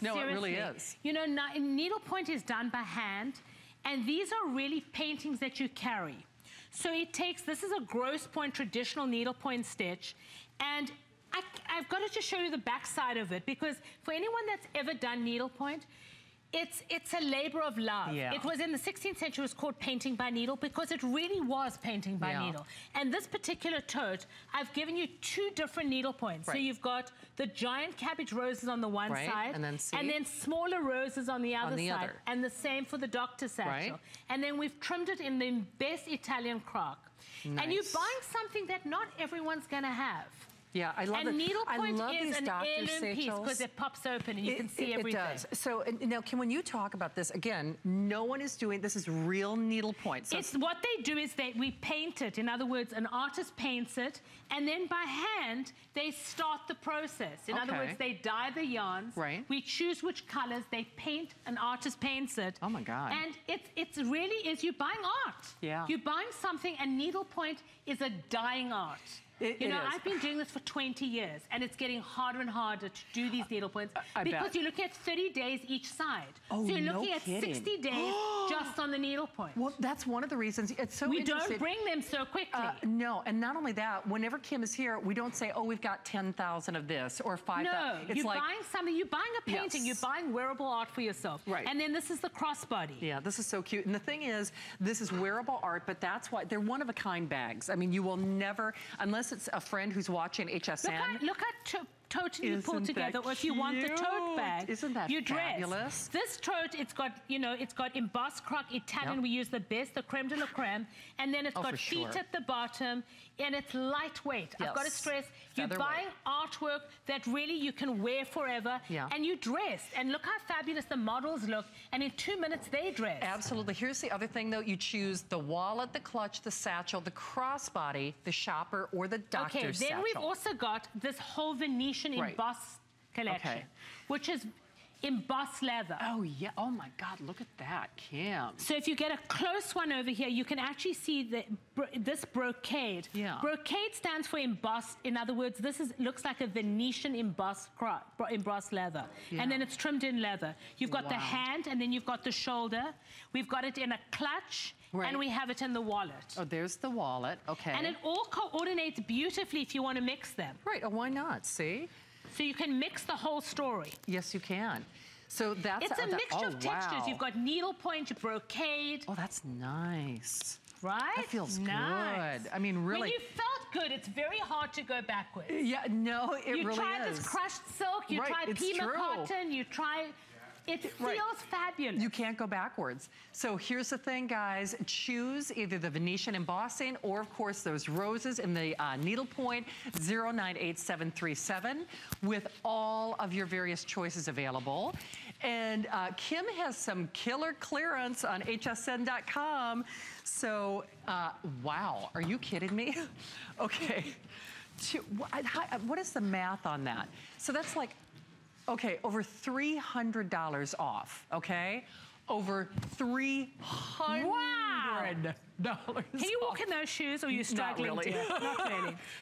No, Seriously. it really is. You know, needlepoint is done by hand, and these are really paintings that you carry. So it takes, this is a gros point traditional needlepoint stitch, and I, I've got to just show you the back side of it, because for anyone that's ever done needlepoint, it's it's a labor of love. Yeah. It was in the 16th century, it was called painting by needle because it really was painting by Yeah. needle. And this particular tote, I've given you two different needle points. So you've got the giant cabbage roses on the one Right, side, and then and then smaller roses on the other on the side. other. And the same for the doctor satchel. Right. And then we've trimmed it in the best Italian croc. And you're buying something that not everyone's gonna have. Yeah, I love and it. needlepoint I love is these an heirloom piece because it pops open and you can see it, everything. It does. So and now, Kim, when you talk about this again, no one is doing this. Is real needlepoint. So It's what they do is they we paint it. In other words, an artist paints it, and then by hand they start the process. In other words, they dye the yarns. Right. We choose which colors. They paint. An artist paints it. Oh, my God. And it's it's really is you buying art. Yeah. You're buying something, and needlepoint is a dying art. It- you know. I've been doing this for 20 years, and it's getting harder and harder to do these needlepoints I because bet. you're looking at 30 days each side. Oh, so you're no looking at 60 days just on the needle point. well, that's one of the reasons. It's so We don't bring them so quickly. Uh, no, and not only that, whenever Kim is here, we don't say, "Oh, we've got ten thousand of this" or five no. It's you're like, buying something, you're buying a painting, Yes. you're buying wearable art for yourself. Right. And then this is the crossbody. Yeah, this is so cute. And the thing is, this is wearable art, but that's why they're one of a kind bags. I mean, you will never, unless it's a friend who's watching HSN. Look at, look at to- tote you pull together, or if you want the tote bag, Isn't that you dress. fabulous? This tote, it's got, you know, it's got embossed croc Italian. Yep. We use the best, the creme de la creme, and then it's Oh, got feet sure. at the bottom, and it's lightweight. I've got to stress, you're Featherweight. buying artwork that really you can wear forever, Yeah. and you dress. And look how fabulous the models look, and in two minutes they dress. Absolutely. Here's the other thing, though. You choose the wallet, the clutch, the satchel, the crossbody, the shopper, or the doctor's Okay, then satchel. we've also got this whole Venetian Right. embossed collection, Okay. which is embossed leather. Oh, yeah. Oh, my God. Look at that, Kim. So if you get a close one over here, you can actually see the, bro- this brocade. Yeah. Brocade stands for embossed. In other words, this is looks like a Venetian embossed, embossed leather. Yeah. And then it's trimmed in leather. You've got the hand and then you've got the shoulder. We've got it in a clutch Right. and we have it in the wallet. Oh, there's the wallet. Okay. And it all coordinates beautifully if you want to mix them. Right. Oh, why not? See? So you can mix the whole story. Yes, you can. So that's It's a that- mixture oh, of textures. wow. You've got needlepoint, brocade, Oh, that's nice. right? That feels nice. good. I mean, really. When you felt good, it's very hard to go backwards. Yeah, no, it you really is. You try this crushed silk, you Right, try Pima true. cotton, you try... It feels Right. fabulous. You can't go backwards. So here's the thing, guys. Choose either the Venetian embossing or, of course, those roses in the uh, needlepoint 098737 with all of your various choices available. And uh, Kim has some killer clearance on hsn.com. So, uh, wow, are you kidding me? okay. How- What is the math on that? So that's like Okay, over $300 off, okay? Over $300. Can you walk in those shoes or are you struggling really. dear? Not really.